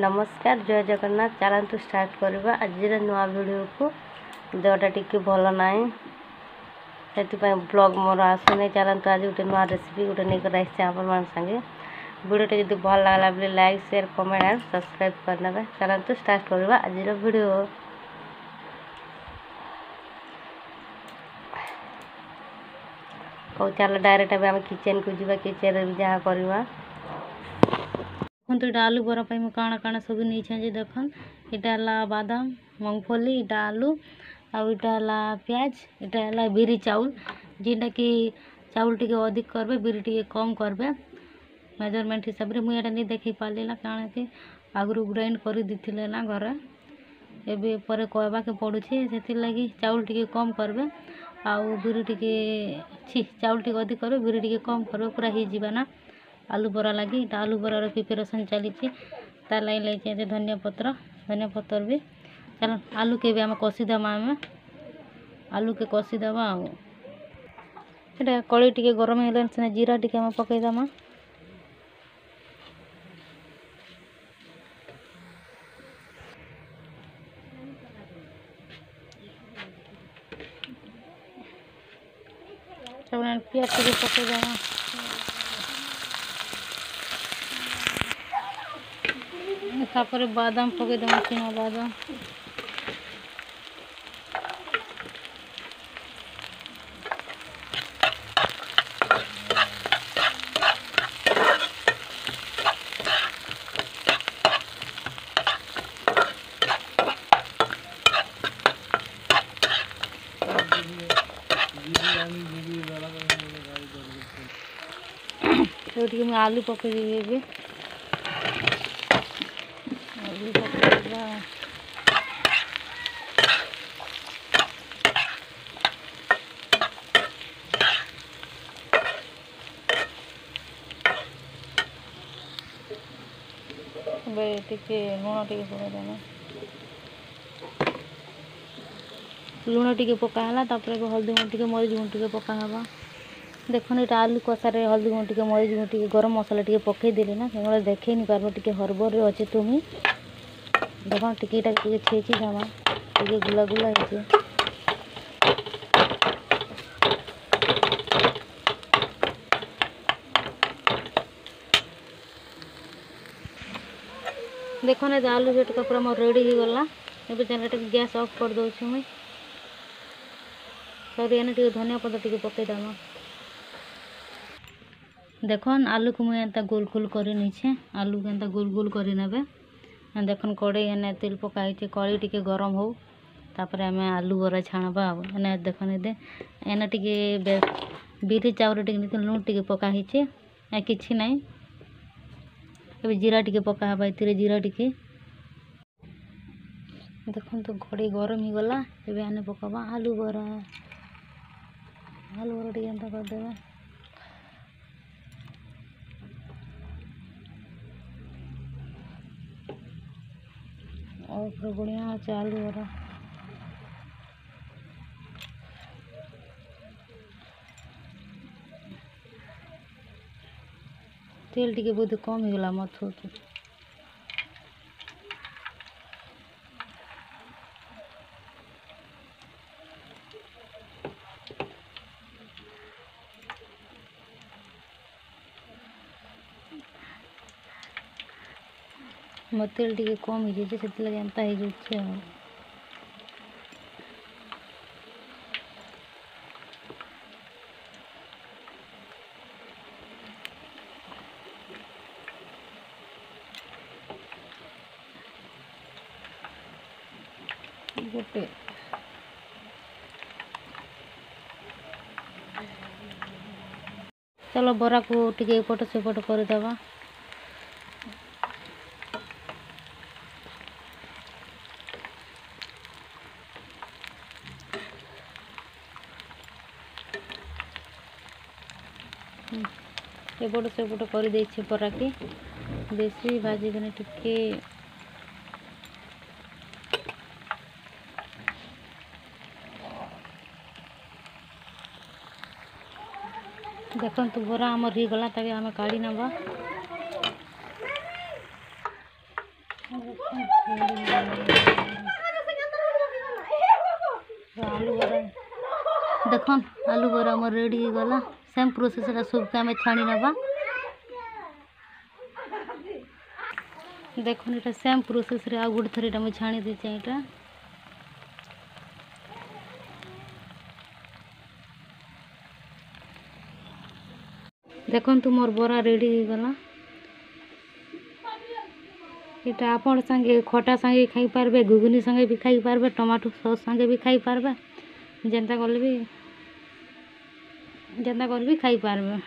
ନମସ୍କାର ଜୟ ଜଗନ୍ନାଥ ଚାଲନ୍ତୁ ଷ୍ଟାର୍ଟ କରିବା ଆଜିର ନୂଆ ଭିଡ଼ିଓକୁ ଦେହଟା ଟିକେ ଭଲ ନାହିଁ ସେଥିପାଇଁ ବ୍ଲଗ୍ ମୋର ଆସୁନି ଚାଲନ୍ତୁ ଆଜି ଗୋଟେ ନୂଆ ରେସିପି ଗୋଟେ ନେଇକରି ଆସିଛି ଆପଣମାନଙ୍କ ସାଙ୍ଗେ ଭିଡ଼ିଓଟା ଯଦି ଭଲ ଲାଗଲା ବୋଲି like share comment and subscribe କରିନେବେ ଚାଲନ୍ତୁ ଷ୍ଟାର୍ଟ କରିବା ଆଜିର ଭିଡ଼ିଓ ହଉ ଚାଲ ଡାଇରେକ୍ଟ ଏବେ ଆମେ କିଚେନ୍କୁ ଯିବା କିଚେନ୍ରେ ବି ଯାହା କରିବା मुझे आलू बरा कण कण सब नहीं देख इटा बादाम मूंगफली इटा आलू आईटा प्याज इटा बिरी चाउल जिनटा कि चाउल टी अधिक करबे बिरी टी कम करबे मेजरमेंट हिसाब से मुझे नहीं देख पार क्या कि आगुरी ग्राइंड कर देना घर एवं पर कहवाके पड़े से लगी चाउल टी कम करबे आउ बिरी टी चाउल टी अधिक करें बिरी टी कम करें पूरा हो जाए ना ଆଲୁ ବରା ଲାଗି ଏଇଟା ଆଲୁ ବରାର ପ୍ରିପାରେସନ୍ ଚାଲିଛି ତାର୍ ଲାଗି ଲାଗିଛି ଏତେ ଧନିଆ ପତ୍ର ଧନିଆ ପତ୍ର ବି ଚାଲ ଆଲୁକେ ବି ଆମେ କଷିଦେବା ଆମେ ଆଲୁକେ କଷିଦେବା ଆଉ ଏଇଟା କଡ଼େଇ ଟିକେ ଗରମ ହେଇଗଲାଣି ସିନା ଜିରା ଟିକେ ଆମେ ପକାଇଦେମା ତାପରେ ପିଆଜ ଟିକେ ପକାଇଦେମା তারপরে বাদাম ফোকে দেবো কিমা বাদাম ওদিকে আমি আলু পকে দিয়ে ଟିକେ ଲୁଣ ଟିକେ ପକାଇଦେମା ଲୁଣ ଟିକେ ପକା ହେଲା ତାପରେ ହଳଦୀ ଗୁଣ୍ଡ ଟିକେ ମରିଚ ଗୁଣ୍ଡ ଟିକେ ପକା ହେବା ଦେଖୁନ୍ ଏଇଟା ଆଲୁ କଷାରେ ହଳଦୀ ଗୁଣ୍ଡ ଟିକେ ମରିଚ ଗୁଣ୍ଡ ଟିକେ ଗରମ ମସଲା ଟିକେ ପକେଇଦେଲି ନା କେବଳ ଦେଖେଇନି ପାର୍ବ ଟିକେ ହର୍ବର୍ରେ ଅଛି ତୁମେ ଦେଖନ୍ ଟିକେ ଏଇଟା ଟିକେ ଛେଚି ଦେମା ଟିକେ ଗୁଲା ଗୁଲା ହେଇଛି ଦେଖୁନ ଏବେ ଆଳୁ ଝଟକା ପୁରା ମୋର ରେଡ଼ି ହେଇଗଲା ଏବେ ଜେନେରେଟର ଗ୍ୟାସ୍ ଅଫ୍ କରିଦେଉଛି ମୁଇଁ ସରି ଏନେ ଟିକେ ଧନିଆ ପତ୍ର ଟିକେ ପକେଇଦେମା ଦେଖନ୍ ଆଲୁକୁ ମୁଇଁ ଏନ୍ତା ଗୋଲ ଗୋଲ କରି ନେଇଛେ ଆଲୁକୁ ଏନ୍ତା ଗୋଲ ଗୋଲ କରି ନେବେ ଦେଖନ୍ କଡ଼େଇ ଏନେ ତେଲ ପକା ହେଇଛେ କଡ଼େଇ ଟିକେ ଗରମ ହଉ ତାପରେ ଆମେ ଆଲୁ ବରା ଛାଣବା ଆଉ ଏନେ ଦେଖନ୍ ଏଦେ ଏନେ ଟିକେ ବିରି ଚାଉଳ ଟିକେ ନେଇଥିଲେ ଲୁଣ ଟିକେ ପକା ହେଇଛେ କିଛି ନାହିଁ जीरा टिके पका हबा इतिरे जीरा टिके देखो तो घड़ी गरम ही गला एबे आने पकाबा आलू बरा आलू बरा टिके अंदर कर देबा और बढ़िया अच्छा आलू बरा তেল টিকে বোধ কমে গেল আমার থোকে আমার তেল টিকে কম হয়ে যাচ্ছে সেগুলো জানতে হয়ে যাচ্ছে গোটে ଚାଲ ବରାକୁ ଟିକେ ଏପଟ ସେପଟ କରିଦେବା ଏପଟ ସେପଟ କରିଦେଇଛି ବରାକି ବେଶୀ ଭାଜିକିନା ଟିକେ देखु बरा आम गला तब आम काढ़ी नवा देख आलू बरा आम रेडी गला सेम प्रोसेस सब के आम छाणी नवा देखो ये सेम प्रोसेस रे आ गोटे थर छाणी देचे यहाँ ଦେଖନ୍ତୁ ମୋର ବରା ରେଡ଼ି ହେଇଗଲା ଏଇଟା ଆପଣ ସାଙ୍ଗେ ଖଟା ସାଙ୍ଗେ ଖାଇପାରିବେ ଘୁଗୁନି ସାଙ୍ଗେ ବି ଖାଇପାରିବେ ଟମାଟୋ ସସ୍ ସାଙ୍ଗେ ବି ଖାଇପାରିବେ ଯେନ୍ତା କଲେ ବି ଯେନ୍ତା କଲେ ବି ଖାଇପାରିବେ